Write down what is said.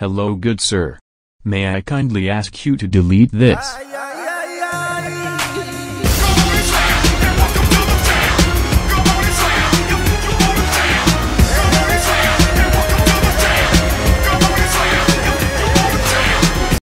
Hello good sir. May I kindly ask you to delete this?